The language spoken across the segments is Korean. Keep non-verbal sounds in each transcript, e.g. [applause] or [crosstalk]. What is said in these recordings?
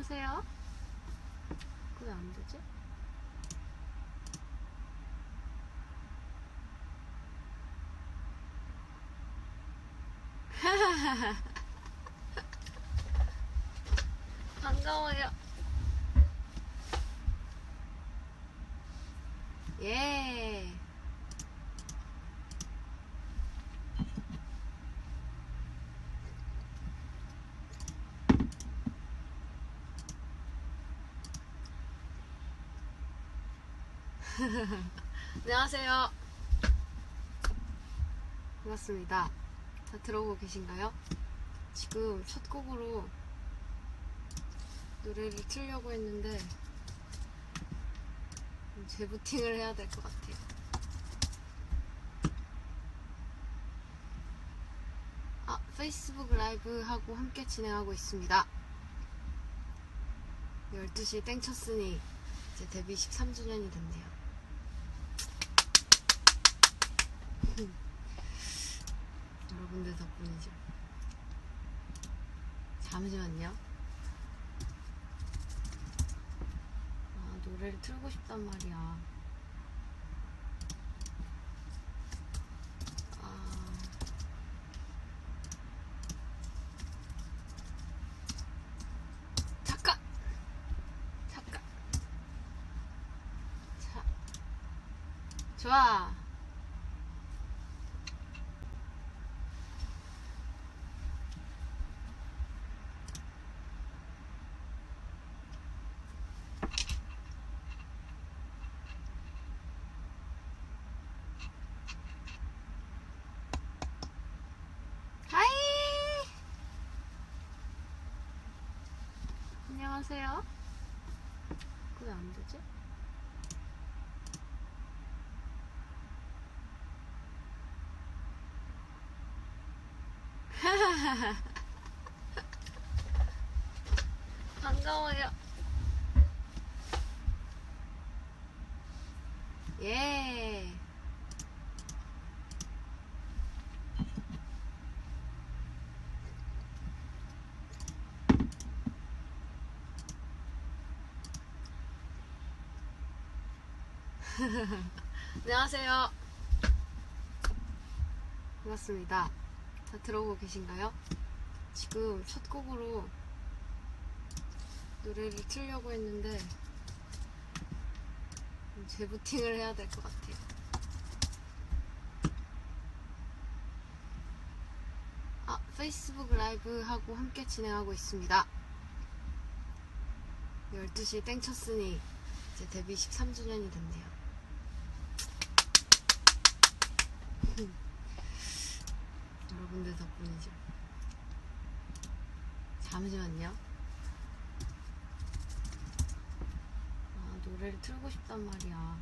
안녕하세요. 왜 안 되지? [laughs] 반가워요. 예. 안녕하세요. 반갑습니다. 다 들어오고 계신가요? 지금 첫 곡으로 노래를 틀려고 했는데 재부팅을 해야 될 것 같아요. 아, 페이스북 라이브 하고 함께 진행하고 있습니다. 12시 땡 쳤으니 이제 데뷔 13주년이 됐네요. 여러분들 덕분이죠. 잠시만요. 아, 노래를 틀고 싶단 말이야. 아, 잠깐! 잠깐! 자, 좋아! 하이! 안녕하세요. 왜 안 되지? [laughs] 반가워요. 예. [laughs] 안녕하세요. 반갑습니다. 다 들어오고 계신가요? 지금 첫 곡으로 노래를 틀려고 했는데 재부팅을 해야 될 것 같아요. 아, 페이스북 라이브 하고 함께 진행하고 있습니다. 12시 땡 쳤으니 이제 데뷔 13주년이 됐네요. 여러분들 덕분이죠. 잠시만요. 아, 노래를 틀고 싶단 말이야.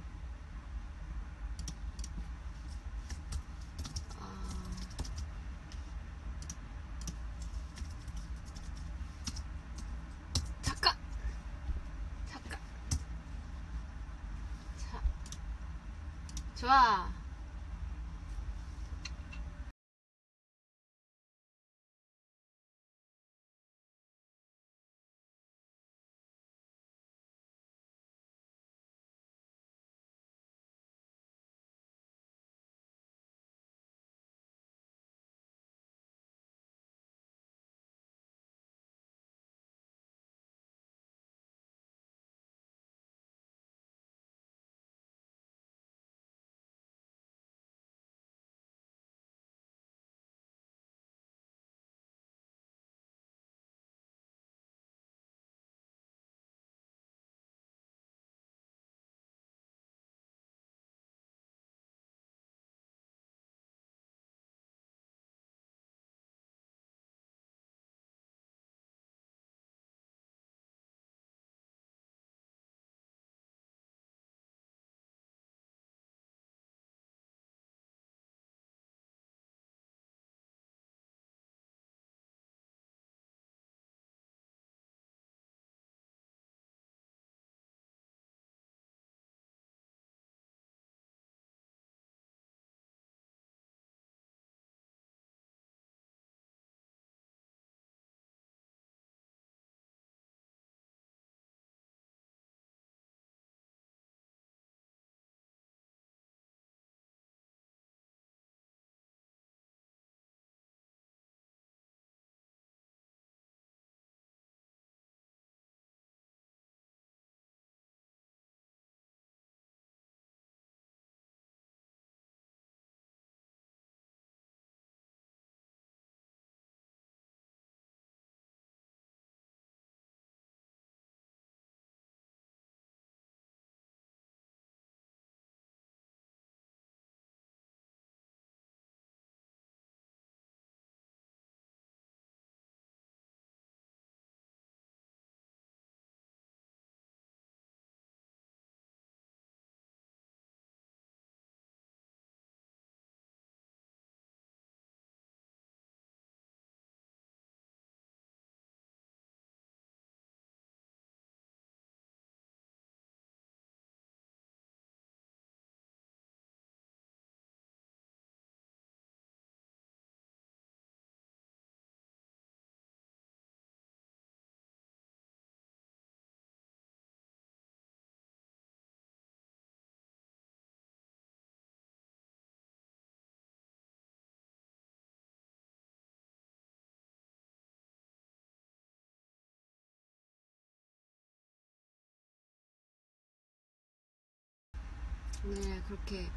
오늘 그렇게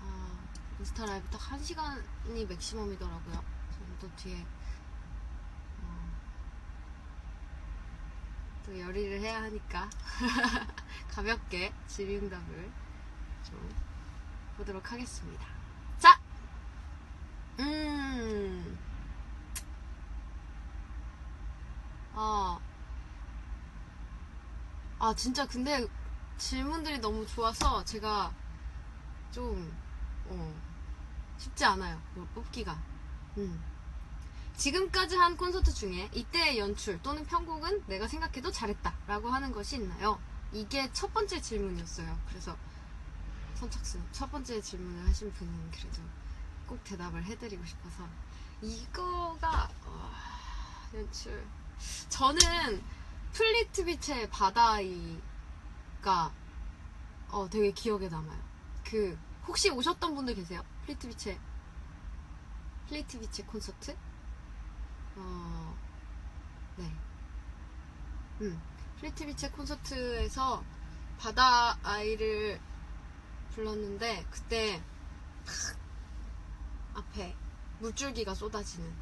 아, 인스타 라이브 딱 1시간이 맥시멈이더라고요. 또 뒤에 어, 또 열의를 해야 하니까 [laughs] 가볍게 질의응답을 좀 보도록 하겠습니다. 자! 음. 아. 아, 진짜 근데 질문들이 너무 좋아서 제가 좀, 어, 쉽지 않아요. 이걸 뽑기가. 음. 지금까지 한 콘서트 중에 이때의 연출 또는 편곡은 내가 생각해도 잘했다 라고 하는 것이 있나요? 이게 첫 번째 질문이었어요. 그래서 선착순 첫 번째 질문을 하신 분은 그래도 꼭 대답을 해드리고 싶어서 이거가 어, 연출 저는 플리트비치의 바다아이가 어, 되게 기억에 남아요. 그 혹시 오셨던 분들 계세요? 플리트비치 플리트비치 콘서트? 어, 네. 음, 플리트비치 콘서트에서 바다 아이를 불렀는데 그때 탁 앞에 물줄기가 쏟아지는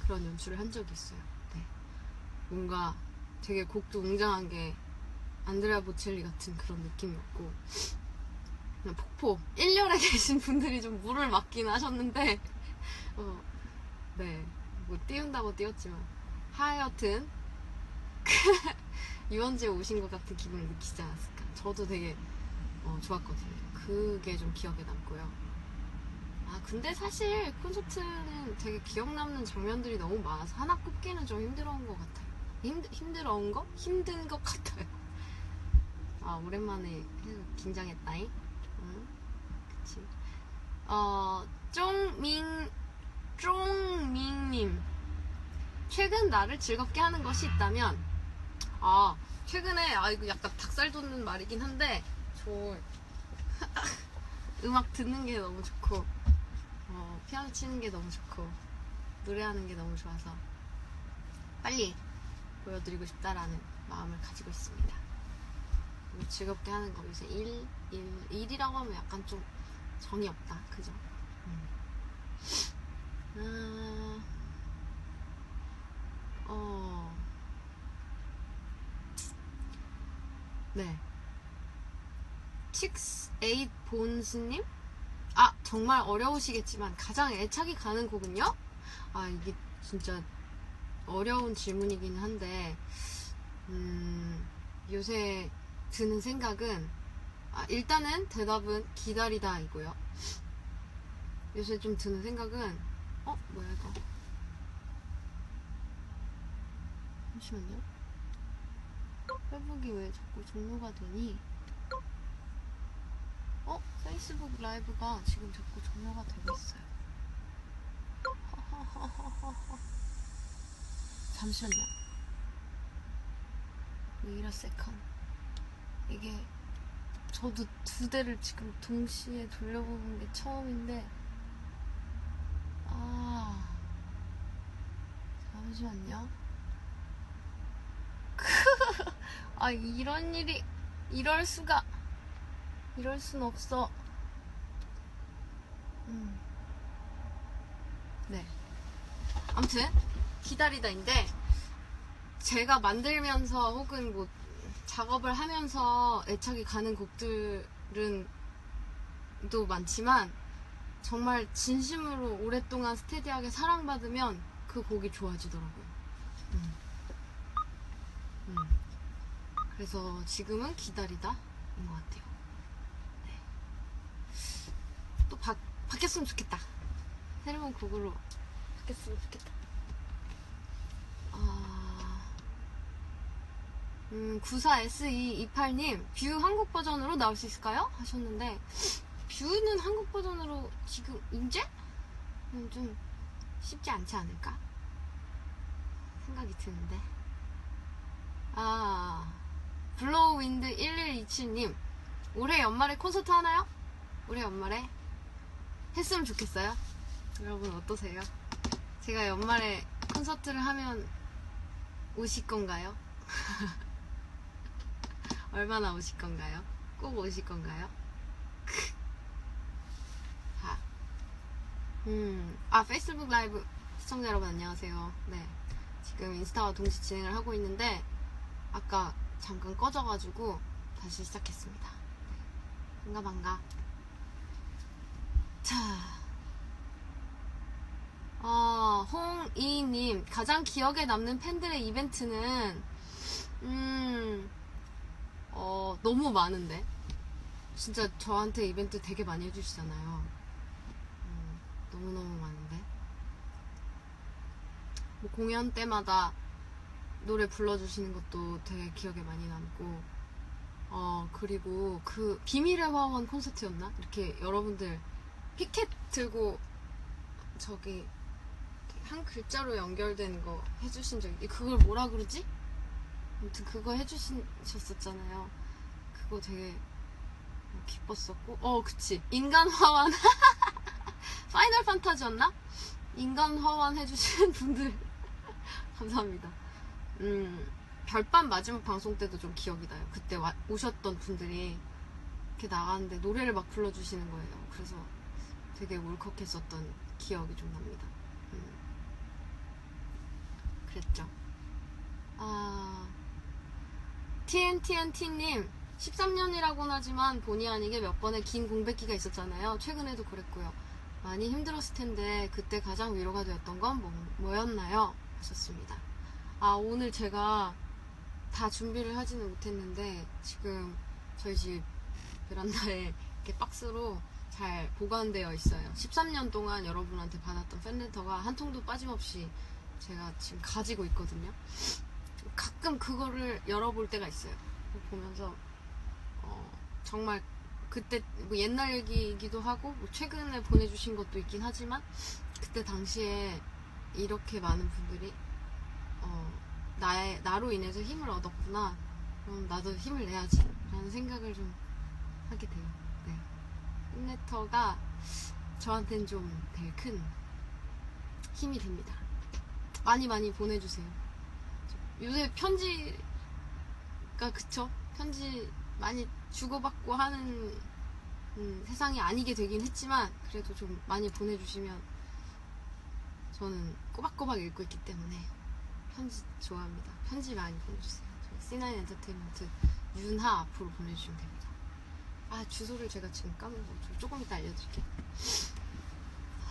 그런 연출을 한 적이 있어요. 네. 뭔가 되게 곡도 웅장한 게 안드레아 보첼리 같은 그런 느낌이었고 그냥 폭포. 1년에 계신 분들이 좀 물을 맞긴 하셨는데 [laughs] 어, 네. 뭐 띄운다고 띄웠지만 하여튼 [laughs] 유원지에 오신 것 같은 기분을 느끼지 않았을까. 저도 되게 어, 좋았거든요. 그게 좀 기억에 남고요. 아 근데 사실 콘서트는 되게 기억 남는 장면들이 너무 많아서 하나 꼽기는 좀 힘들어온 것 같아요. 힘, 힘들어온 거? 힘든 것 같아요 아 오랜만에 해서 긴장했다잉 응? 그치 어 쫑밍 쫑밍님 최근 나를 즐겁게 하는 것이 있다면 아 최근에 아 이거 약간 닭살 돋는 말이긴 한데 저 [laughs] 음악 듣는 게 너무 좋고 어, 피아노 치는 게 너무 좋고 노래하는 게 너무 좋아서 빨리 보여드리고 싶다라는 마음을 가지고 있습니다. 그리고 즐겁게 하는 거 요새 일, 일, 일이라고 하면 약간 좀 정이 없다. 그죠? 음. 아, 어, 네. 칙스 에잇 본스님? 아, 정말 어려우시겠지만 가장 애착이 가는 곡은요? 아, 이게 진짜 어려운 질문이긴 한데, 음, 요새 드는 생각은, 아, 일단은 대답은 기다리다 이고요. 요새 좀 드는 생각은, 어? 뭐야, 이거. 잠시만요. 회복이 왜 자꾸 종료가 되니? 어? 페이스북 라이브가 지금 자꾸 종료가 되고 있어요. [laughs] 잠시만요. A second. 이게 저도 두 대를 지금 동시에 돌려보는 게 처음인데 아 잠시만요. [laughs] 아 이런 일이 이럴 수가 이럴 순 없어. 음. 네. 아무튼 기다리다인데 제가 만들면서 혹은 뭐 작업을 하면서 애착이 가는 곡들은 또 많지만 정말 진심으로 오랫동안 스테디하게 사랑받으면 그 곡이 좋아지더라고요. 음. 음. 그래서 지금은 기다리다인 것 같아요. 네. 또 바, 바뀌었으면 좋겠다. 새로운 곡으로 바뀌었으면 좋겠다. 음, 94SE28님, 뷰 한국 버전으로 나올 수 있을까요? 하셨는데, 뷰는 한국 버전으로 지금, 이제? 음, 좀 쉽지 않지 않을까? 생각이 드는데. 아, 블로우윈드 1127님, 올해 연말에 콘서트 하나요? 올해 연말에 했으면 좋겠어요. 여러분 어떠세요? 제가 연말에 콘서트를 하면 오실 건가요? [laughs] 얼마나 오실 건가요? 꼭 오실 건가요? [laughs] 아, 음, 아 페이스북 라이브 시청자 여러분 안녕하세요. 네, 지금 인스타와 동시 진행을 하고 있는데 아까 잠깐 꺼져가지고 다시 시작했습니다. 반가 반가. 자, 어, 홍이님 가장 기억에 남는 팬들의 이벤트는 음. 어, 너무 많은데. 진짜 저한테 이벤트 되게 많이 해주시잖아요. 음, 너무너무 많은데. 뭐 공연 때마다 노래 불러주시는 것도 되게 기억에 많이 남고, 어, 그리고 그 비밀의 화원 콘서트였나? 이렇게 여러분들 피켓 들고 저기 한 글자로 연결된 거 해주신 적, 그걸 뭐라 그러지? 아무튼 그거 해주셨었잖아요. 그거 되게 기뻤었고, 어, 그치. 인간 화환. [laughs] 파이널 판타지였나? 인간 화환 해주신 분들. [laughs] 감사합니다. 음, 별밤 마지막 방송 때도 좀 기억이 나요. 그때 와- 오셨던 분들이 이렇게 나가는데 노래를 막 불러주시는 거예요. 그래서 되게 울컥했었던 기억이 좀 납니다. 음. 그랬죠. 아, TNTNT님, 13년이라고는 하지만 본의 아니게 몇 번의 긴 공백기가 있었잖아요. 최근에도 그랬고요. 많이 힘들었을 텐데 그때 가장 위로가 되었던 건 뭐, 뭐였나요? 하셨습니다. 아, 오늘 제가 다 준비를 하지는 못했는데 지금 저희 집 베란다에 이렇게 박스로 잘 보관되어 있어요. 13년 동안 여러분한테 받았던 팬레터가 한 통도 빠짐없이 제가 지금 가지고 있거든요. 가끔 그거를 열어볼 때가 있어요. 보면서 어, 정말 그때 뭐 옛날 얘기이기도 하고 뭐 최근에 보내주신 것도 있긴 하지만 그때 당시에 이렇게 많은 분들이 어, 나의 나로 인해서 힘을 얻었구나. 그럼 나도 힘을 내야지. 라는 생각을 좀 하게 돼요. 네. 팬레터가 저한테는 좀 되게 큰 힘이 됩니다. 많이 많이 보내주세요. 요새 편지가 그쵸? 편지 많이 주고받고 하는 음, 세상이 아니게 되긴 했지만 그래도 좀 많이 보내주시면 저는 꼬박꼬박 읽고 있기 때문에 편지 좋아합니다. 편지 많이 보내주세요. 저희 C9 엔터테인먼트 윤하 앞으로 보내주시면 됩니다. 아 주소를 제가 지금 까먹어. 저 조금 이따 알려드릴게요.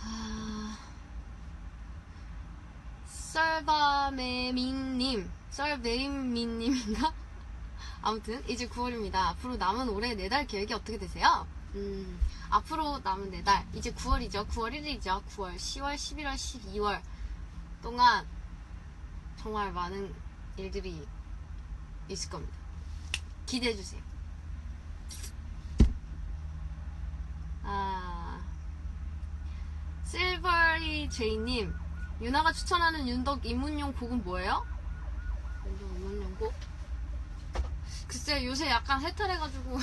아... 썰바메민님, 썰베임민님인가? [laughs] 아무튼 이제 9월입니다. 앞으로 남은 올해 네달 계획이 어떻게 되세요? 음, 앞으로 남은 네 달, 이제 9월이죠. 9월 1일이죠. 9월, 10월, 11월, 12월 동안 정말 많은 일들이 있을 겁니다. 기대해주세요. 아, 실버리 제이님, 유나가 추천하는 윤덕 입문용 곡은 뭐예요? 윤덕 입문용 곡? 글쎄 요새 약간 해탈해가지고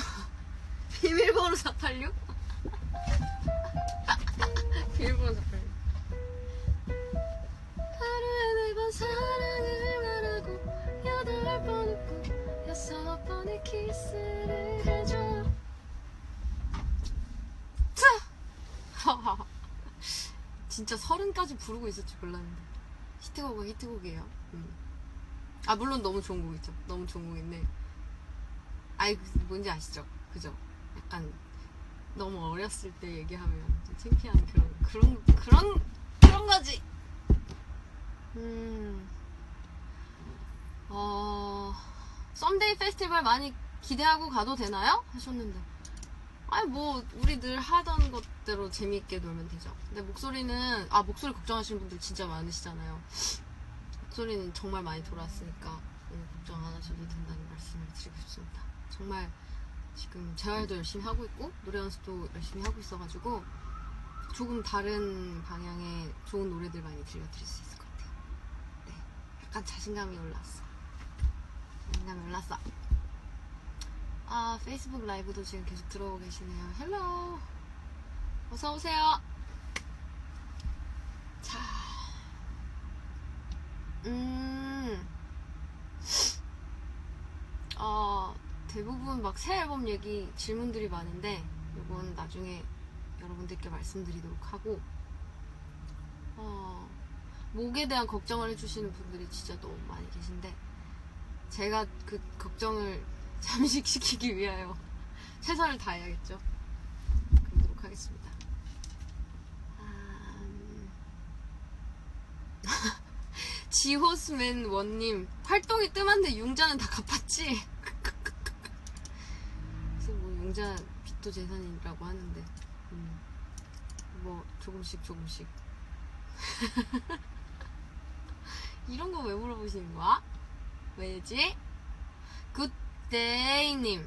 [laughs] 비밀번호 486? [laughs] 비밀번호 486 하루에 네번 사랑을 말하고 여덟 번 웃고 여섯 번의 키스를 해줘 차! [laughs] 진짜 서른까지 부르고 있을 줄 몰랐는데 히트곡은 히트곡이에요 음. 아 물론 너무 좋은 곡이죠 너무 좋은 곡인데 아이 그 뭔지 아시죠? 그죠? 약간 너무 어렸을 때 얘기하면 좀 창피한 그런 그런 그런 그런 거지. 음. 어. 썸데이 페스티벌 많이 기대하고 가도 되나요? 하셨는데. 아니 뭐 우리 늘 하던 것대로 재미있게 놀면 되죠. 근데 목소리는 아 목소리 걱정하시는 분들 진짜 많으시잖아요. 목소리는 정말 많이 돌아왔으니까 걱정 안 하셔도 된다는 말씀을 드리고 싶습니다. 정말 지금 재활도 열심히 하고 있고 노래 연습도 열심히 하고 있어가지고 조금 다른 방향의 좋은 노래들 많이 들려드릴 수 있을 것 같아요. 네, 약간 자신감이 올랐어. 자신감이 올랐어. 아 페이스북 라이브도 지금 계속 들어오고 계시네요. hello 어서 오세요. 자, 음. 어, 대부분 막 새 앨범 얘기 질문들이 많은데 이건 나중에 여러분들께 말씀드리도록 하고 목에 대한 걱정을 해주시는 분들이 진짜 너무 많이 계신데 제가 그 걱정을 잠식시키기 위하여 최선을 다해야겠죠. 그러도록 하겠습니다. 음... [laughs] 지호스맨 원님 활동이 뜸한데 융자는 다 갚았지? [laughs] 그래서 뭐 융자 빚도 재산이라고 하는데 음, 뭐 조금씩 조금씩 [laughs] 이런 거 왜 물어보시는 거야? 왜지? 굿데이님.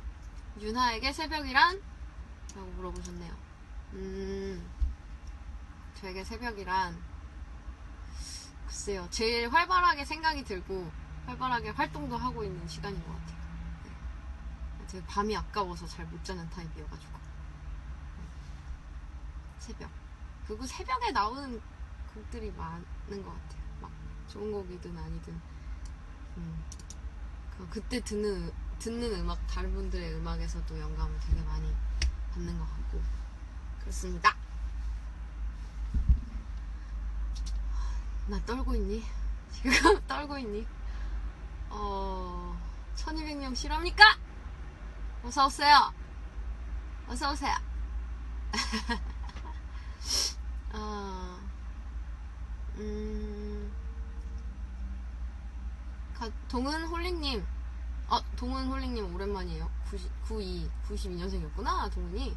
윤하에게 새벽이란? 라고 물어보셨네요. 음 저에게 새벽이란? 글쎄요 제일 활발하게 생각이 들고 활발하게 활동도 하고 있는 시간인 것 같아요. 네. 제가 밤이 아까워서 잘 못 자는 타입이어가지고. 새벽. 그리고 새벽에 나오는 곡들이 많은 것 같아요. 막 좋은 곡이든 아니든. 음. 그- 그때 듣는 듣는 음악 다른 분들의 음악에서도 영감을 되게 많이 받는 것 같고 그렇습니다. 나 떨고 있니? [laughs] 지금 떨고 있니? 어 1200명 실합니까? 어서 오세요. 어서 오세요. [laughs] 어, 음, 가- 동은 홀링님, 어, 동은 홀링님 오랜만이에요. 90, 92, 92년생이었구나, 동은이.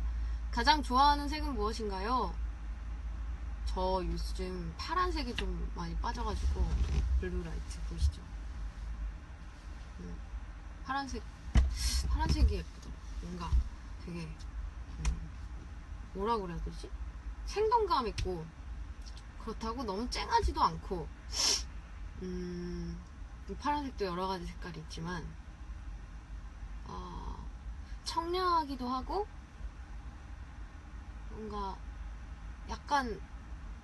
가장 좋아하는 색은 무엇인가요? 저 요즘 파란색이 좀 많이 빠져가지고, blue light 보이시죠? 음, 파란색, 파란색이 예쁘더라. 뭔가 되게, 음, 뭐라 그래야 되지? 생동감 있고, 그렇다고 너무 쨍하지도 않고, 음, 이 파란색도 여러 가지 색깔이 있지만, 어, 청량하기도 하고, 뭔가 약간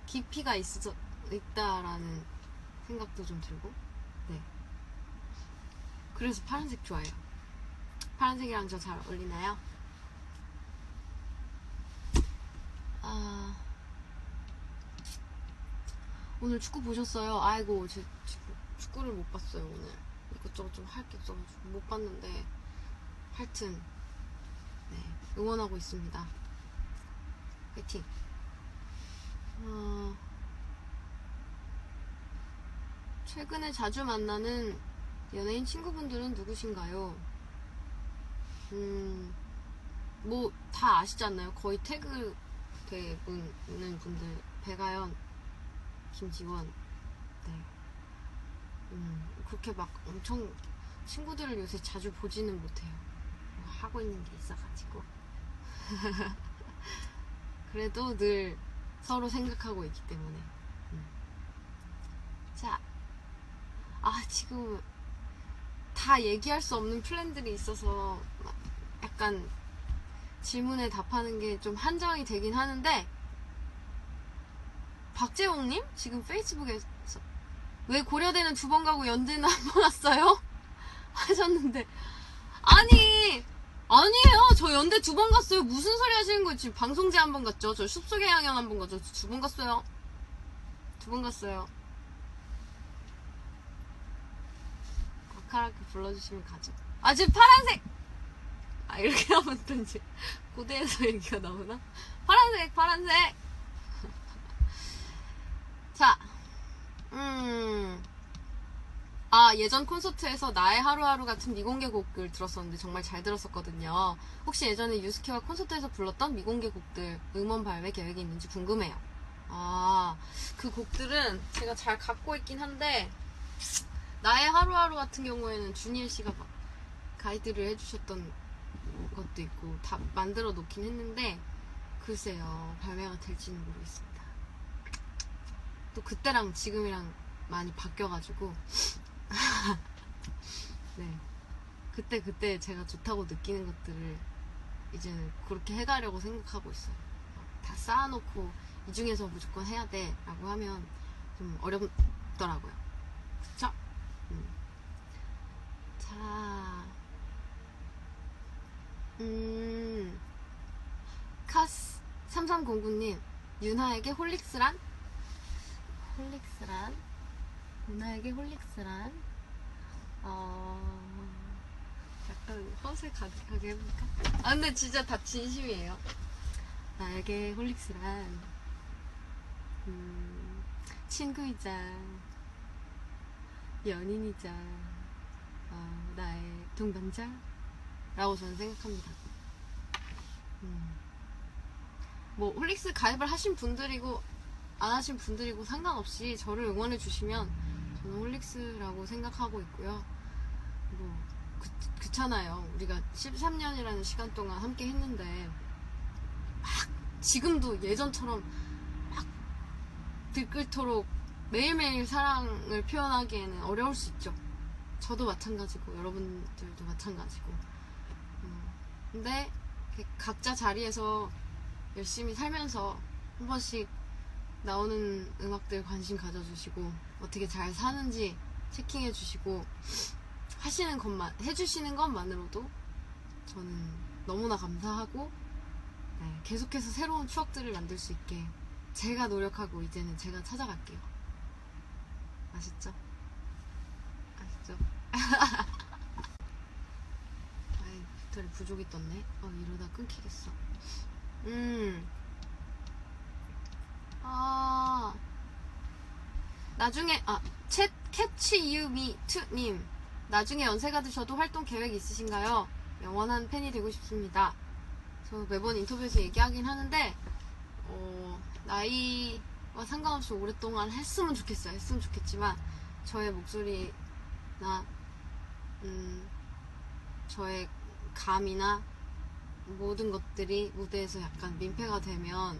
깊이가 있어, 있다라는 생각도 좀 들고, 네. 그래서 파란색 좋아해요. 파란색이랑 저 잘 어울리나요? 아, 오늘 축구 보셨어요? 아이고, 제 축구, 축구를 못 봤어요, 오늘. 이것저것 좀 할게 없어가지고 못 봤는데, 하여튼, 네, 응원하고 있습니다. 화이팅! 어, 최근에 자주 만나는 연예인 친구분들은 누구신가요? 음, 뭐, 다 아시지 않나요? 거의 태그 되는 분들. 배가연, 김지원, 네. 음, 그렇게 막 엄청 친구들을 요새 자주 보지는 못해요. 하고 있는 게 있어가지고. [laughs] 그래도 늘 서로 생각하고 있기 때문에. 음. 자, 아, 지금 다 얘기할 수 없는 플랜들이 있어서 막 약간 질문에 답하는 게 좀 한정이 되긴 하는데, 박재홍님? 지금 페이스북에서 왜 고려대는 두 번 가고 연대는 한 번 왔어요? 하셨는데 아니 아니에요. 저 연대 두 번 갔어요. 무슨 소리 하시는 거예요? 지금 방송제 한 번 갔죠? 저 숲속의 향연 한 번 갔죠? 두 번 갔어요. 두 번 갔어요. 아카라크 불러주시면 가죠. 아 지금 파란색! 아 이렇게 [laughs] 하면 또 이제 고대에서 얘기가 나오나? 파란색 파란색! [laughs] 자, 음. 아, 예전 콘서트에서 나의 하루하루 같은 미공개 곡을 들었었는데 정말 잘 들었었거든요. 혹시 예전에 유스케와 콘서트에서 불렀던 미공개 곡들 음원 발매 계획이 있는지 궁금해요. 아, 그 곡들은 제가 잘 갖고 있긴 한데, 나의 하루하루 같은 경우에는 주니엘 씨가 막 가이드를 해주셨던 것도 있고, 다 만들어 놓긴 했는데, 글쎄요, 발매가 될지는 모르겠습니다. 또 그때랑 지금이랑 많이 바뀌어가지고 [laughs] 네. 그때 그때 제가 좋다고 느끼는 것들을 이제는 그렇게 해가려고 생각하고 있어요. 다 쌓아놓고 이 중에서 무조건 해야 돼 라고 하면 좀 어렵더라고요. 그쵸? 음. 자. 음, 카스 3309님 윤하에게 홀릭스란? 홀릭스란? 나에게 홀릭스란 어 약간 허세 가득하게 해볼까? 아 근데 진짜 다 진심이에요. 나에게 홀릭스란 음, 친구이자 연인이자 어, 나의 동반자라고 저는 생각합니다. 음. 뭐 홀릭스 가입을 하신 분들이고 안 하신 분들이고 상관없이 저를 응원해 주시면 저는 홀릭스라고 생각하고 있고요. 뭐 그, 그렇잖아요. 우리가 13년이라는 시간 동안 함께 했는데 막 지금도 예전처럼 막 들끓도록 매일매일 사랑을 표현하기에는 어려울 수 있죠. 저도 마찬가지고 여러분들도 마찬가지고. 음, 근데 각자 자리에서 열심히 살면서 한 번씩 나오는 음악들 관심 가져주시고 어떻게 잘 사는지 체킹해 주시고 하시는 것만 해주시는 것만으로도 저는 너무나 감사하고 네, 계속해서 새로운 추억들을 만들 수 있게 제가 노력하고 이제는 제가 찾아갈게요. 아시죠? 아시죠? [laughs] 아이 배터리 부족이 떴네. 어 이러다 끊기겠어. 음. 아. 나중에, 아, 챗, 캐치 유미 투님. 나중에 연세가 드셔도 활동 계획 있으신가요? 영원한 팬이 되고 싶습니다. 저 매번 인터뷰에서 얘기하긴 하는데, 어, 나이와 상관없이 오랫동안 했으면 좋겠어요. 했으면 좋겠지만, 저의 목소리나, 음, 저의 감이나, 모든 것들이 무대에서 약간 민폐가 되면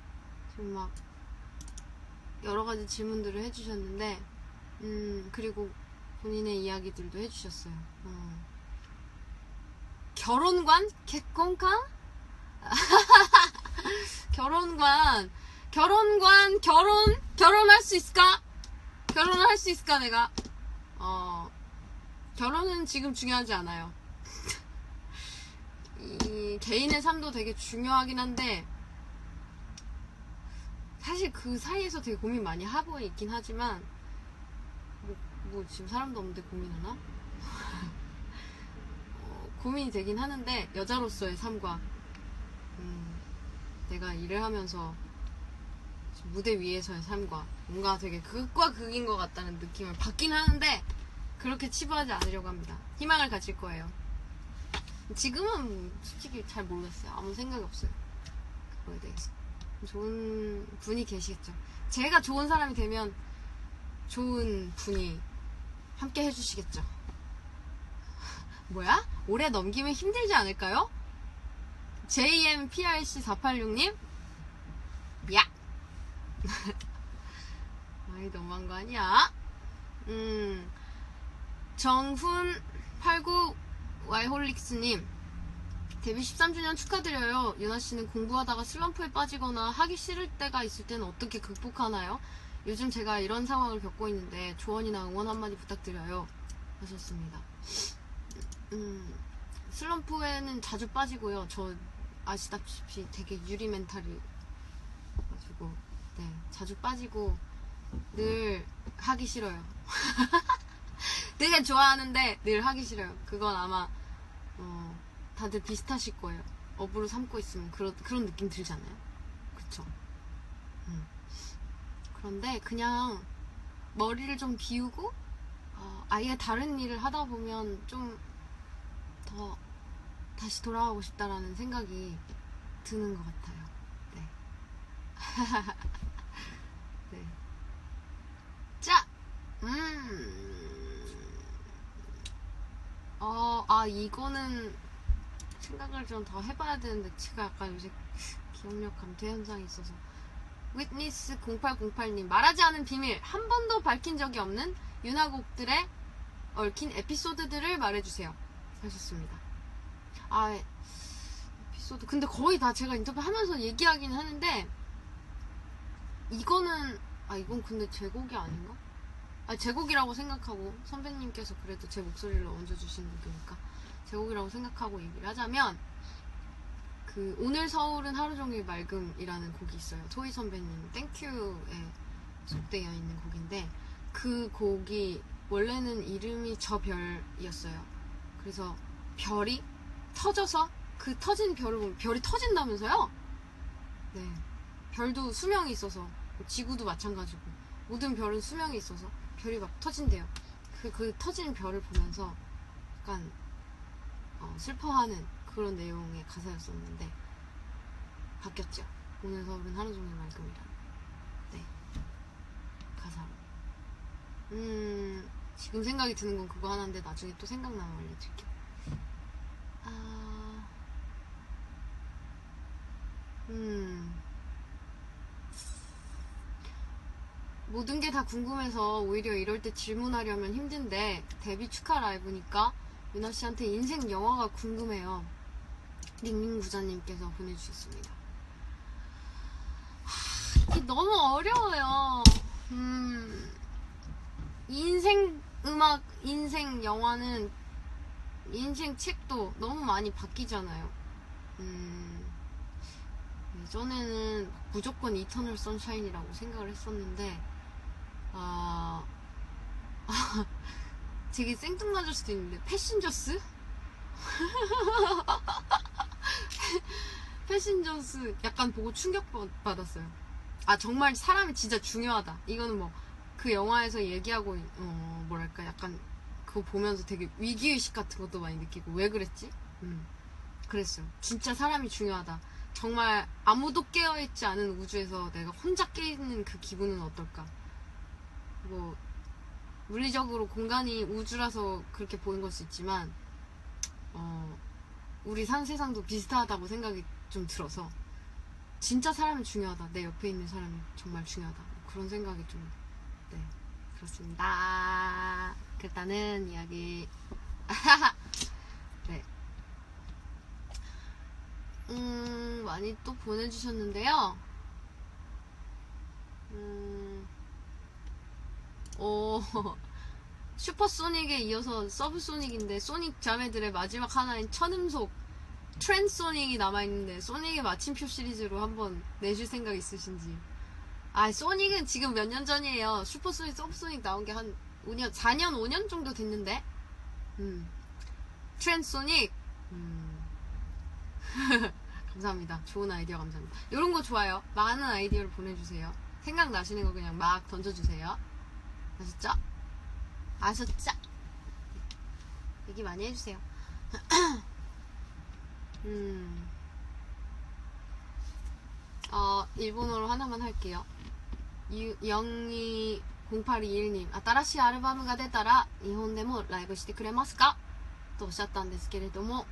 지금 막 여러 가지 질문들을 해주셨는데, 음 그리고 본인의 이야기들도 해주셨어요. 어. 결혼관? 개콘관? [laughs] 결혼관, 결혼관, 결혼, 결혼할 수 있을까? 결혼을 할 수 있을까 내가? 어, 결혼은 지금 중요하지 않아요. [laughs] 이 개인의 삶도 되게 중요하긴 한데 사실 그 사이에서 되게 고민 많이 하고 있긴 하지만 뭐, 뭐 지금 사람도 없는데 고민하나? [laughs] 어, 고민이 되긴 하는데 여자로서의 삶과 음, 내가 일을 하면서 무대 위에서의 삶과 뭔가 되게 극과 극인 것 같다는 느낌을 받긴 하는데 그렇게 치부하지 않으려고 합니다. 희망을 가질 거예요. 지금은 솔직히 잘 모르겠어요. 아무 생각이 없어요. 그거에 대해서. 좋은 분이 계시겠죠. 제가 좋은 사람이 되면 좋은 분이 함께 해주시겠죠. [laughs] 뭐야? 오래 넘기면 힘들지 않을까요? JMPRC486님? 야! [laughs] 아이, 너무한 거 아니야? 음, 정훈89 와이홀릭스님 데뷔 13주년 축하드려요. 유나 씨는 공부하다가 슬럼프에 빠지거나 하기 싫을 때가 있을 때는 어떻게 극복하나요? 요즘 제가 이런 상황을 겪고 있는데 조언이나 응원 한마디 부탁드려요. 하셨습니다. 음, 슬럼프에는 자주 빠지고요. 저 아시다시피 되게 유리 멘탈이 가지고 네 자주 빠지고 늘 하기 싫어요. [laughs] 되게 좋아하는데 늘 하기 싫어요. 그건 아마 어, 다들 비슷하실 거예요. 업으로 삼고 있으면 그런 그런 느낌 들잖아요. 그쵸? 음. 그런데 그냥 머리를 좀 비우고 어, 아예 다른 일을 하다 보면 좀 더 다시 돌아가고 싶다라는 생각이 드는 것 같아요. 네. [laughs] 네. 자, 음. 어, 아, 이거는 생각을 좀 더 해봐야 되는데, 제가 약간 요새 기억력 감퇴 현상이 있어서. 위트니스 0808님, 말하지 않은 비밀, 한 번도 밝힌 적이 없는 윤하곡들의 얽힌 에피소드들을 말해주세요. 하셨습니다. 아, 에피소드. 근데 거의 다 제가 인터뷰 하면서 얘기하기는 하는데, 이거는, 아, 이건 근데 제 곡이 아닌가? 아, 제 곡이라고 생각하고, 선배님께서 그래도 제 목소리를 얹어주신 곡이니까, 제 곡이라고 생각하고 얘기를 하자면, 그, 오늘 서울은 하루 종일 맑음이라는 곡이 있어요. 토이 선배님, 땡큐에 속되어 있는 곡인데, 그 곡이 원래는 이름이 저 별이었어요. 그래서 별이 터져서 그 터진 별을 보면 별이 터진다면서요? 네. 별도 수명이 있어서 지구도 마찬가지고 모든 별은 수명이 있어서 별이 막 터진대요. 그, 그 터진 별을 보면서 약간 어, 슬퍼하는 그런 내용의 가사였었는데 바뀌었죠. 오늘 서울은 하루 종일 맑음이라. 네. 가사로. 음, 지금 생각이 드는 건 그거 하나인데 나중에 또 생각나면 알려드릴게요. 아, 음. 모든 게 다 궁금해서 오히려 이럴 때 질문하려면 힘든데 데뷔 축하 라이브니까 유나 씨한테 인생 영화가 궁금해요. 닝닝 부자님께서 보내주셨습니다. 하, 이게 너무 어려워요. 음, 인생 음악, 인생 영화는 인생 책도 너무 많이 바뀌잖아요. 음, 예전에는 무조건 이터널 선샤인이라고 생각을 했었는데, 아, [laughs] 되게 생뚱맞을 수도 있는데, 패신저스? [laughs] 패신저스 약간 보고 충격받았어요. 아, 정말 사람이 진짜 중요하다. 이거는 뭐, 그 영화에서 얘기하고, 어, 뭐랄까, 약간, 그거 보면서 되게 위기의식 같은 것도 많이 느끼고, 왜 그랬지? 음, 그랬어요. 진짜 사람이 중요하다. 정말 아무도 깨어있지 않은 우주에서 내가 혼자 깨있는 그 기분은 어떨까? 뭐, 물리적으로 공간이 우주라서 그렇게 보는 걸 수 있지만, 어, 우리 산 세상도 비슷하다고 생각이 좀 들어서, 진짜 사람이 중요하다. 내 옆에 있는 사람이 정말 중요하다. 그런 생각이 좀, 네, 그렇습니다. 그랬다는 이야기. [laughs] 네. 음, 많이 또 보내주셨는데요. 음, 오, [laughs] 슈퍼소닉에 이어서 서브소닉인데, 소닉 자매들의 마지막 하나인 천음속, 트랜소닉이 남아있는데, 소닉의 마침표 시리즈로 한번 내실 생각 있으신지. 아, 소닉은 지금 몇 년 전이에요. 슈퍼소닉, 서브소닉 나온 게 한 5년, 4년, 5년 정도 됐는데, 음, 트랜소닉, 음, [laughs] 감사합니다. 좋은 아이디어 감사합니다. 이런 거 좋아요. 많은 아이디어를 보내주세요. 생각나시는 거 그냥 막 던져주세요. 아셨죠? 아셨죠? 얘기 많이 해주세요. 음, 어, 일본어로 하나만 할게요. 유, 영이 0821님、新しいアルバムが出たら日本でもライブしてくれますかとおっしゃったんですけれども、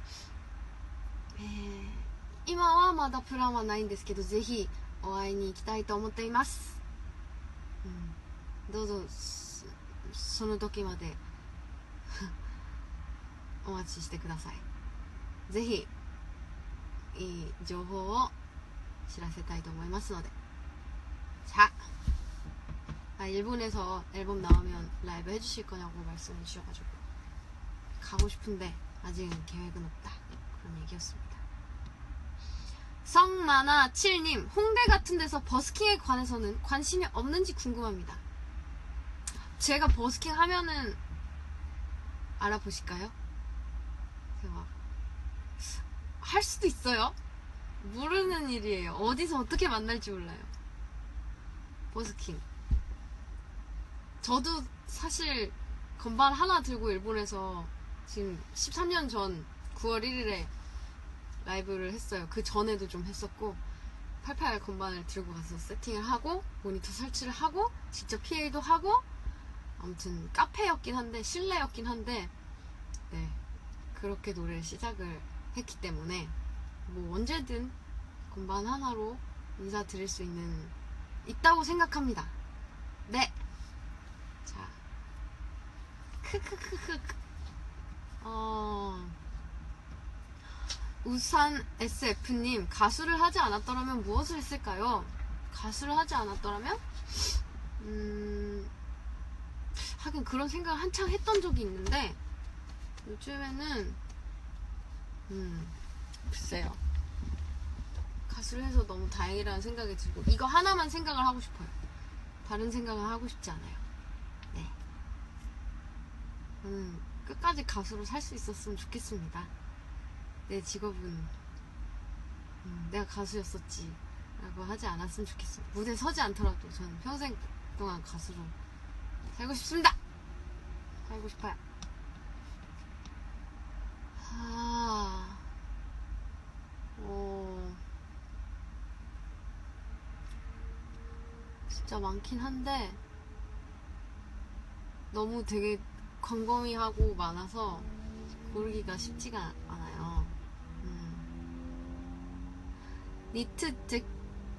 えー今はまだプランはないんですけど、ぜひお会いに行きたいと思っています。うん、どうぞ、 そその時まで[laughs] お待ちしてください。ぜひ、いい情報を知らせたいと思いますので。 자, 아, 일본에서 앨범 나오면 라이브 해주실 거냐고 말씀해 주셔가지고 가고 싶은데 아직은 계획은 없다. 그런 얘기였습니다. 성만아 7님 홍대 같은 데서 버스킹에 관해서는 관심이 없는지 궁금합니다. 제가 버스킹 하면은 알아보실까요? 할 수도 있어요. 모르는 일이에요. 어디서 어떻게 만날지 몰라요. 버스킹. 저도 사실 건반 하나 들고 일본에서 지금 13년 전 9월 1일에 라이브를 했어요. 그 전에도 좀 했었고 88 건반을 들고 가서 세팅을 하고 모니터 설치를 하고 직접 PA도 하고 아무튼 카페였긴 한데 실내였긴 한데 네 그렇게 노래를 시작을 했기 때문에 뭐 언제든 건반 하나로 인사드릴 수 있는 있다고 생각합니다. 네. 자, 크크크크. 어, 우산 SF님, 가수를 하지 않았더라면 무엇을 했을까요? 가수를 하지 않았더라면? 음, 하긴 그런 생각을 한창 했던 적이 있는데, 요즘에는, 음, 글쎄요. 가수를 해서 너무 다행이라는 생각이 들고, 이거 하나만 생각을 하고 싶어요. 다른 생각을 하고 싶지 않아요. 네. 저는 끝까지 가수로 살 수 있었으면 좋겠습니다. 내 직업은 음, 내가 가수였었지 라고 하지 않았으면 좋겠어요. 무대에 서지 않더라도 저는 평생 동안 가수로 살고 싶습니다. 살고 싶어요. 아, 오, 진짜 많긴 한데 너무 되게 광범위하고 많아서 고르기가 쉽지가 않아요. 음. 니트 디,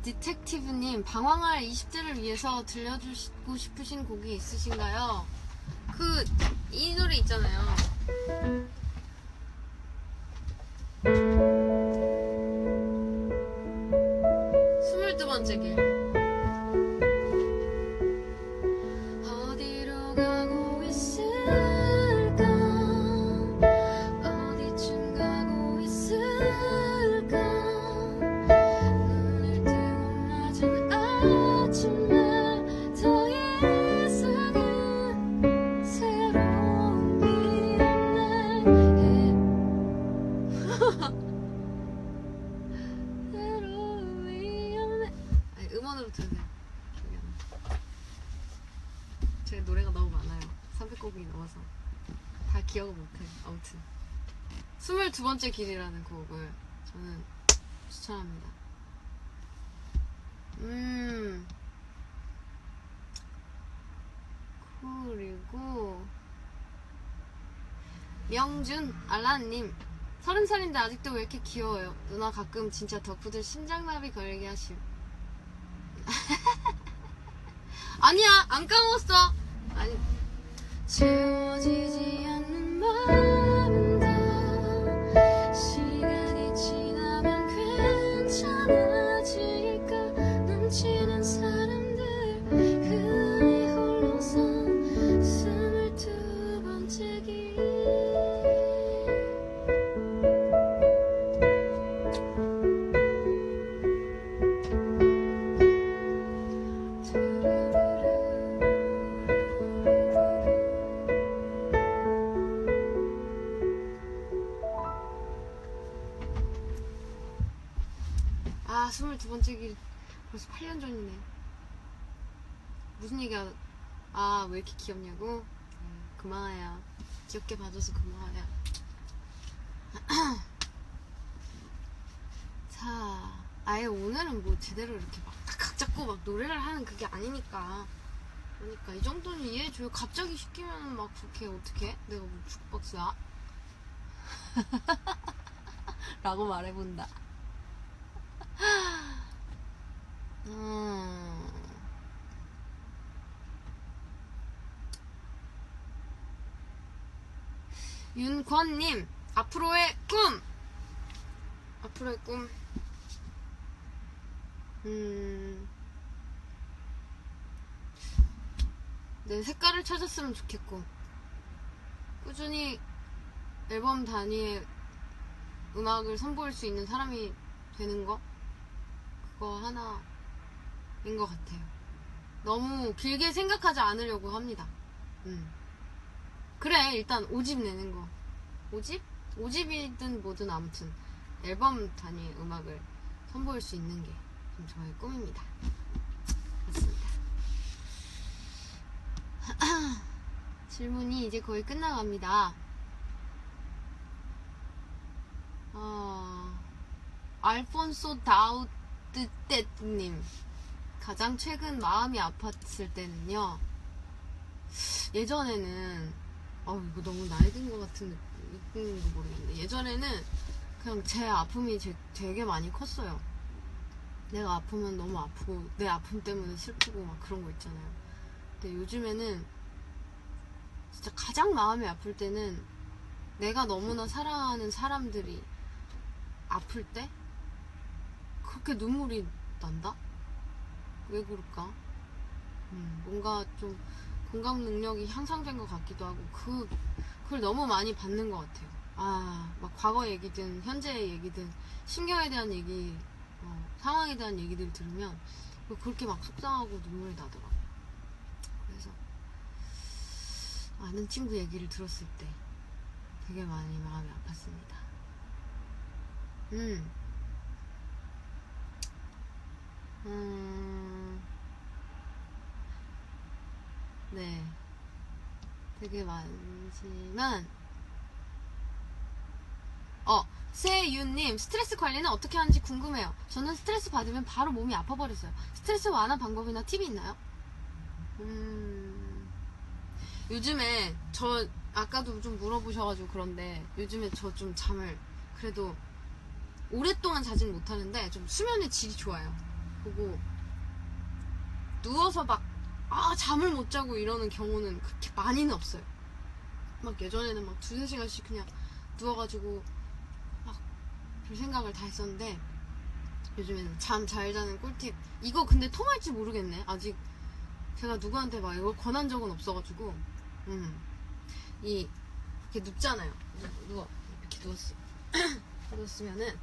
디텍티브님, 방황할 20대를 위해서 들려주고 싶으신 곡이 있으신가요? 그, 이 노래 있잖아요. 번째 길이라는 곡을 저는 추천합니다. 음. 그리고, 명준, 알라님. 서른 살인데 아직도 왜 이렇게 귀여워요? 누나 가끔 진짜 덕후들 심장마비 걸리게 하심. [laughs] 아니야, 안 까먹었어. 아니. 지워지지 8년 전이네. 무슨 얘기야? 아, 왜 이렇게 귀엽냐고? 음, 고마워요. 귀엽게 봐줘서 고마워요. [clears throat] 자, 아예 오늘은 뭐 제대로 이렇게 막 탁탁 잡고 막 노래를 하는 그게 아니니까. 그러니까 이 정도는 이해해줘요. 갑자기 시키면 막 그렇게 어떻게? 내가 뭐 죽박스야? [laughs] 라고 말해본다. 음. 윤권님, 앞으로의 꿈! 앞으로의 꿈. 음. 내 색깔을 찾았으면 좋겠고, 꾸준히 앨범 단위의 음악을 선보일 수 있는 사람이 되는 거? 그거 하나 인 것 같아요. 너무 길게 생각하지 않으려고 합니다. 음. 그래, 일단 5집 내는 거. 5집? 5집이든 뭐든 아무튼 앨범 단위의 음악을 선보일 수 있는 게 좀 저의 꿈입니다. 맞습니다. [clears throat] 질문이 이제 거의 끝나갑니다. 어, 알폰소 다우드 떼님 가장 최근 마음이 아팠을 때는요. 예전에는 어 이거 너무 나이 든 것 같은 느낌인지 모르겠는데 예전에는 그냥 제 아픔이 제- 되게 많이 컸어요. 내가 아프면 너무 아프고 내 아픔 때문에 슬프고 막 그런 거 있잖아요. 근데 요즘에는 진짜 가장 마음이 아플 때는 내가 너무나 사랑하는 사람들이 아플 때 그렇게 눈물이 난다? 왜 그럴까? 음, 뭔가 좀 공감 능력이 향상된 것 같기도 하고 그 그걸 너무 많이 받는 것 같아요. 아, 막 과거 얘기든 현재의 얘기든 신경에 대한 얘기, 어, 상황에 대한 얘기들 들으면 그렇게 막 속상하고 눈물이 나더라고요. 그래서 아는 친구 얘기를 들었을 때 되게 많이 마음이 아팠습니다. 음. 음. 네. 되게 많지만, 어, 세윤님, 스트레스 관리는 어떻게 하는지 궁금해요. 저는 스트레스 받으면 바로 몸이 아파버렸어요. 스트레스 완화 방법이나 팁이 있나요? 음, 요즘에, 저, 아까도 좀 물어보셔가지고 그런데, 요즘에 저 좀 잠을, 그래도, 오랫동안 자진 못하는데, 좀 수면의 질이 좋아요. 보고, 누워서 막, 아, 잠을 못 자고 이러는 경우는 그렇게 많이는 없어요. 막 예전에는 막 두세 시간씩 그냥 누워가지고 막 별 생각을 다 했었는데 요즘에는 잠 잘 자는 꿀팁. 이거 근데 통할지 모르겠네. 아직 제가 누구한테 막 이걸 권한 적은 없어가지고. 음. 이, 이렇게 눕잖아요. 누- 누워. 이렇게 누웠어. [clears throat] 누웠으면은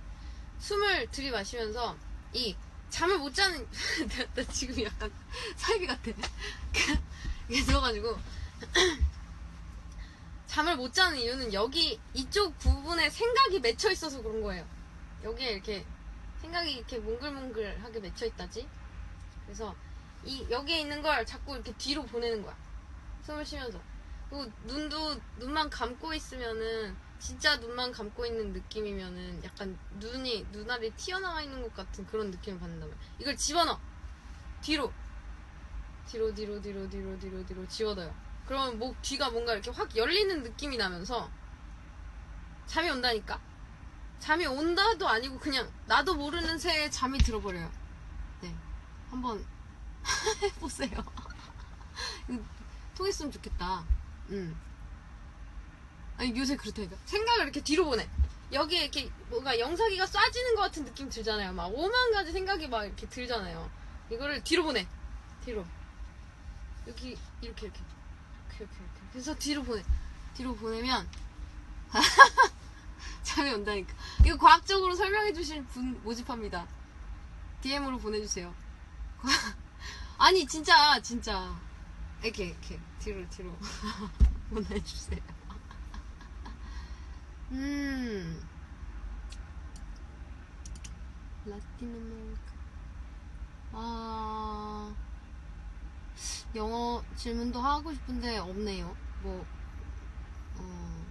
숨을 들이마시면서 이 잠을 못 자는 [laughs] 나, 나 지금 약간 [laughs] 사이비 같아. [laughs] 이게 들어가지고. [clears throat] 잠을 못 자는 이유는 여기 이쪽 부분에 생각이 맺혀 있어서 그런 거예요. 여기에 이렇게 생각이 이렇게 몽글몽글하게 맺혀 있다지. 그래서 이 여기에 있는 걸 자꾸 이렇게 뒤로 보내는 거야. 숨을 쉬면서. 그리고 눈도 눈만 감고 있으면은 진짜 눈만 감고 있는 느낌이면은 약간 눈이 눈알이 튀어나와 있는 것 같은 그런 느낌을 말이야. 이걸 집어넣어. 뒤로. 뒤로 뒤로 뒤로 뒤로 뒤로 뒤로 집어넣어요. 그러면 목 뒤가 뭔가 이렇게 확 열리는 느낌이 나면서 잠이 온다니까. 잠이 온다도 아니고 그냥 나도 모르는 새에 잠이 들어버려요. 네. 한번 [laughs] 해보세요. [laughs] 통했으면 좋겠다. 음. 아니 요새 그렇다니까. 생각을 이렇게 뒤로 보내. 여기에 이렇게 뭔가 영사기가 쏴지는 것 같은 느낌 들잖아요. 막 오만 가지 생각이 막 이렇게 들잖아요. 이거를 뒤로 보내. 뒤로. 여기 이렇게 이렇게. 이렇게 이렇게 이렇게 그래서 뒤로 보내. 뒤로 보내면 [laughs] 잠이 온다니까. 이거 과학적으로 설명해 주실 분 모집합니다. DM으로 보내주세요. [laughs] 아니 진짜 진짜. 이렇게 이렇게. 뒤로 뒤로. [laughs] 보내주세요 음. 라틴 아메리카. 아. 영어 질문도 하고 싶은데 없네요. 뭐, 어.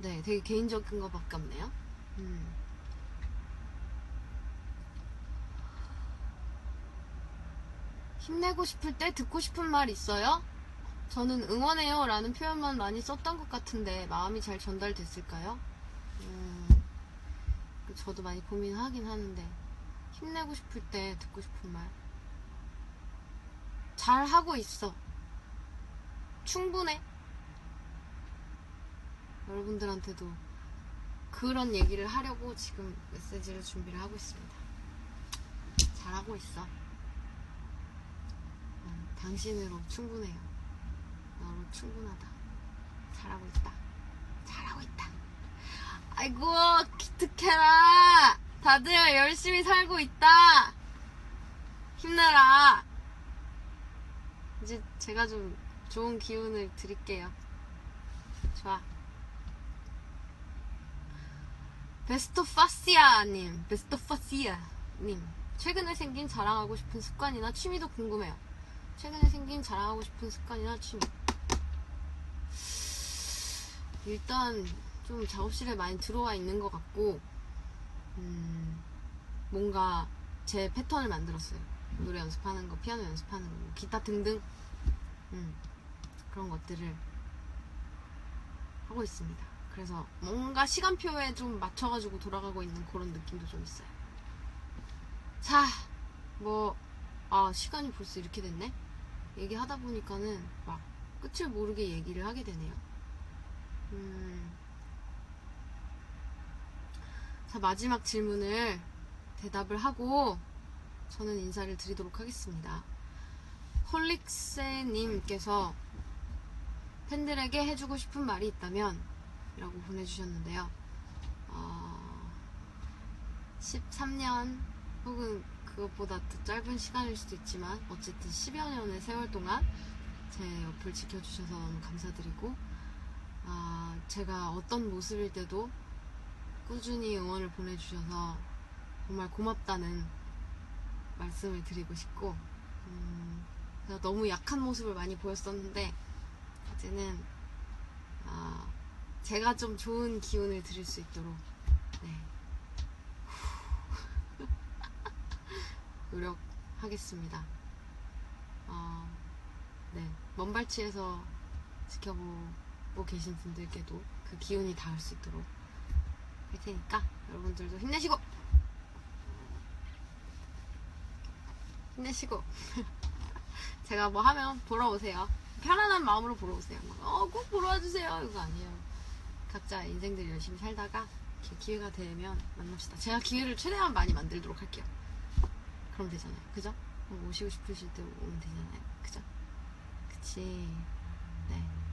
네, 되게 개인적인 거밖에 없네요. 음. 힘내고 싶을 때 듣고 싶은 말 있어요? 저는 응원해요 라는 표현만 많이 썼던 것 같은데 마음이 잘 전달됐을까요? 음, 저도 많이 고민하긴 하는데 힘내고 싶을 때 듣고 싶은 말. 잘 하고 있어. 충분해. 여러분들한테도 그런 얘기를 하려고 지금 메시지를 준비를 하고 있습니다. 잘하고 있어. 음, 당신으로 충분해요 너로 충분하다. 잘하고 있다. 잘하고 있다. 아이고, 기특해라. 다들 열심히 살고 있다. 힘내라. 이제 제가 좀 좋은 기운을 드릴게요. 좋아. 베스토파시아님, 베스토파시아님. 최근에 생긴 자랑하고 싶은 습관이나 취미도 궁금해요. 최근에 생긴 자랑하고 싶은 습관이나 취미. 일단 좀 작업실에 많이 들어와 있는 것 같고, 음, 뭔가 제 패턴을 만들었어요. 노래 연습하는 거, 피아노 연습하는 거, 뭐 기타 등등, 음, 그런 것들을 하고 있습니다. 그래서 뭔가 시간표에 좀 맞춰가지고 돌아가고 있는 그런 느낌도 좀 있어요. 자, 뭐, 아, 시간이 벌써 이렇게 됐네? 얘기하다 보니까는 막 끝을 모르게 얘기를 하게 되네요. 음. 자, 마지막 질문을 대답을 하고 저는 인사를 드리도록 하겠습니다. 홀릭세님께서 팬들에게 해주고 싶은 말이 있다면 이라고 보내주셨는데요. 어, 13년 혹은 그것보다 더 짧은 시간일 수도 있지만 어쨌든 10여 년의 세월 동안 제 옆을 지켜주셔서 너무 감사드리고 아, 제가 어떤 모습일 때도 꾸준히 응원을 보내주셔서 정말 고맙다는 말씀을 드리고 싶고 음, 제가 너무 약한 모습을 많이 보였었는데 이제는 아, 제가 좀 좋은 기운을 드릴 수 있도록 네. [laughs] 노력하겠습니다. 어, 네, 먼발치에서 지켜보 고 계신 분들께도 그 기운이 닿을 수 있도록 할 테니까 여러분들도 힘내시고 힘내시고 [laughs] 제가 뭐 하면 보러 오세요. 편안한 마음으로 보러 오세요. 막, 어, 꼭 보러 와주세요. 이거 아니에요. 각자 인생들 열심히 살다가 기회가 되면 만납시다. 제가 기회를 최대한 많이 만들도록 할게요. 그럼 되잖아요. 그죠? 뭐 오시고 싶으실 때 오면 되잖아요. 그죠? 그치. 네.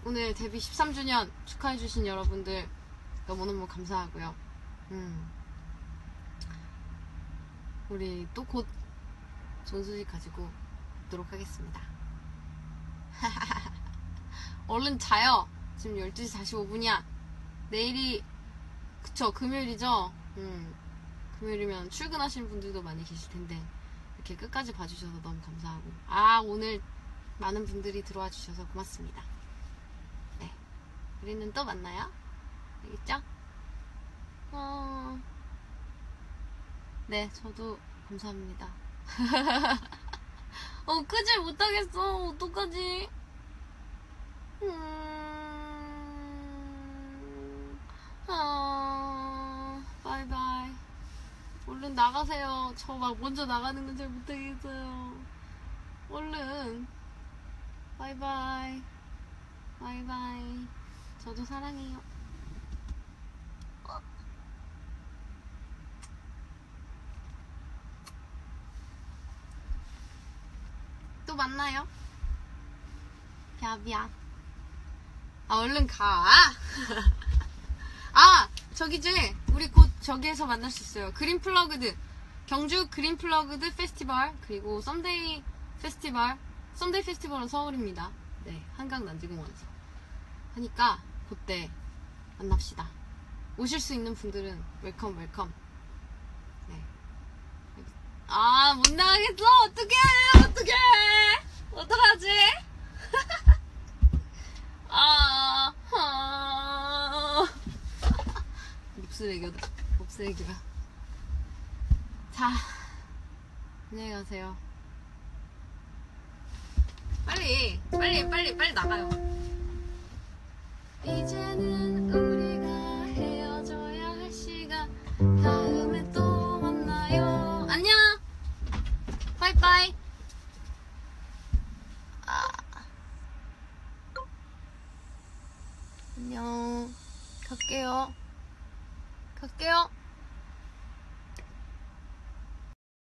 자! 오늘 데뷔 13주년 축하해주신 여러분들 너무너무 감사하고요. 음. 우리 또 곧 좋은 소식 가지고 오도록 하겠습니다. [laughs] 얼른 자요. 지금 12시 45분이야. 내일이, 그쵸, 금요일이죠? 음. 금요일이면 출근하시는 분들도 많이 계실 텐데, 이렇게 끝까지 봐주셔서 너무 감사하고. 아, 오늘 많은 분들이 들어와 주셔서 고맙습니다. 네. 우리는 또 만나요. 알겠죠? 어... 네, 저도 감사합니다. [laughs] 어, 끄질 못하겠어. 어떡하지? 음, 아, 바이바이. 얼른 나가세요. 저 막 먼저 나가는 건 잘 못하겠어요. 얼른. 바이바이. 바이바이. 저도 사랑해요. 또 만나요. 갸비야. 아, 얼른 가. [laughs] 아, 저기지. 우리 곧 저기에서 만날 수 있어요. 그린 플러그드. 경주 그린 플러그드 페스티벌. 그리고 썸데이 페스티벌. 썸데이 페스티벌은 서울입니다. 네, 한강 난지공원에서. 하니까 그때 만납시다. 오실 수 있는 분들은 welcome welcome. 네. 아, 못 나가겠어. 어떡해. 어떡해. 어떡하지? [laughs] 아, 아. [laughs] 몹쓸 애교다. 몹쓸 애교가. 자, 안녕히 가세요. 빨리, 빨리, 빨리, 빨리 나가요. 이제는 우리가 헤어져야 할 시간. 다음에 또 만나요. 안녕! 빠이빠이! 아. 안녕. 갈게요. 갈게요.